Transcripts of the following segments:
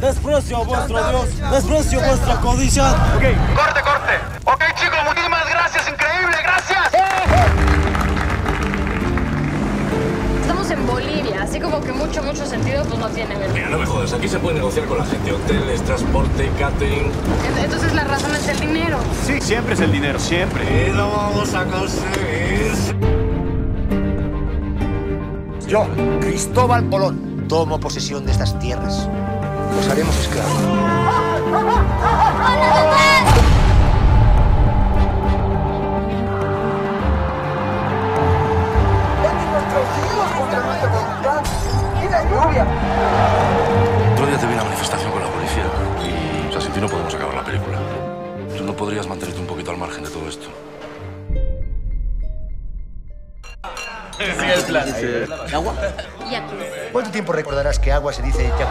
Desprecio a vuestro Dios, desprecio vuestra codicia. Corte, corte. Ok, chicos, muchísimas gracias. Increíble, gracias. Estamos en Bolivia, así como que mucho, mucho sentido pues no tiene, ¿verdad? Mira, no me jodas, aquí se puede negociar con la gente. Hoteles, transporte, catering. Entonces la razón es el dinero. Sí, siempre es el dinero, siempre. Y lo vamos a conseguir. Yo, Cristóbal Colón, tomo posesión de estas tierras. Los haremos esclavos. Otro día te vi en la manifestación con la policía y, o sea, sin ti no podemos acabar la película. No podrías mantenerte un poquito al margen de todo esto. Y aquí. ¿Cuánto tiempo recordarás que agua se dice ya?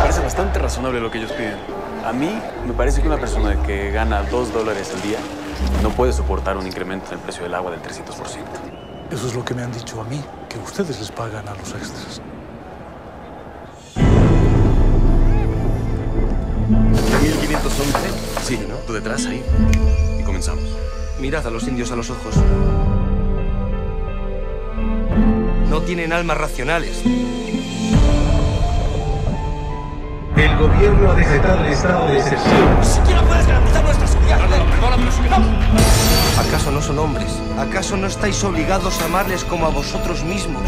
Parece bastante razonable lo que ellos piden. A mí me parece que una persona que gana dos dólares al día no puede soportar un incremento en el precio del agua del 300%. Eso es lo que me han dicho a mí, que ustedes les pagan a los extras. Sí, ¿no? Tú detrás, ahí. Y comenzamos. Mirad a los indios a los ojos. No tienen almas racionales. El gobierno ha decretado el estado de excepción. ¿Acaso no son hombres? ¿Acaso no estáis obligados a amarles como a vosotros mismos?